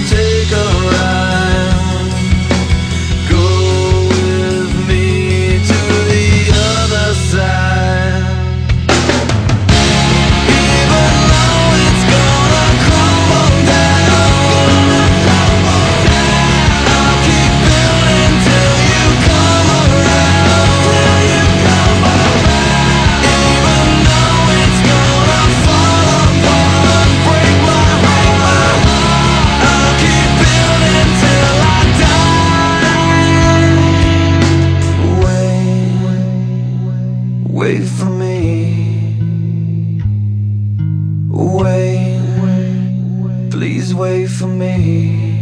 mountain. Wait for me. Wait. Please wait for me.